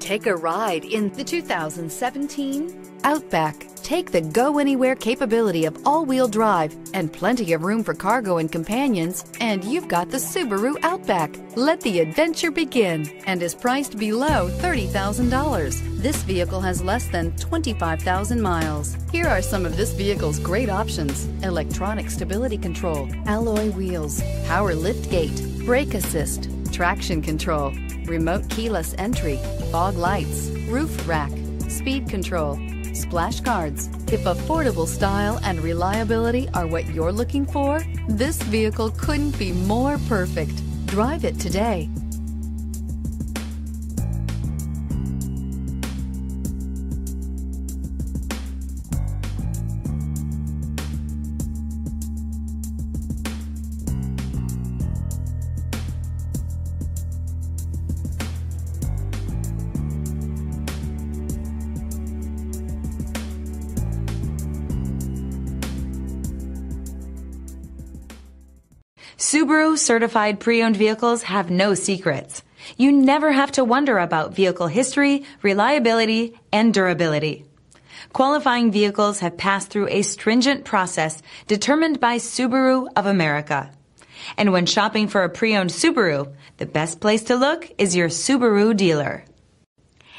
Take a ride in the 2017 Outback. Take the go anywhere capability of all wheel drive and plenty of room for cargo and companions, and you've got the Subaru Outback. Let the adventure begin and is priced below $30,000. This vehicle has less than 25,000 miles. Here are some of this vehicle's great options electronic stability control, alloy wheels, power lift gate, brake assist, traction control, remote keyless entry, fog lights, roof rack, speed control splash guards. If affordable style and reliability are what you're looking for, this vehicle couldn't be more perfect. Drive it today. Subaru certified pre-owned vehicles have no secrets. You never have to wonder about vehicle history, reliability, and durability. Qualifying vehicles have passed through a stringent process determined by Subaru of America. And when shopping for a pre-owned Subaru, the best place to look is your Subaru dealer.